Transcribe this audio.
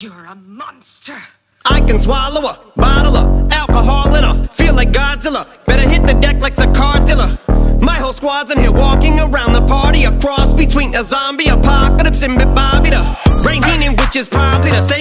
You're a monster. I can swallow a bottle of alcohol in her. Feel like Godzilla. Better hit the deck like the car. My whole squad's in here walking around the party. A cross between a zombie apocalypse and Bobby the Rain which is probably the same.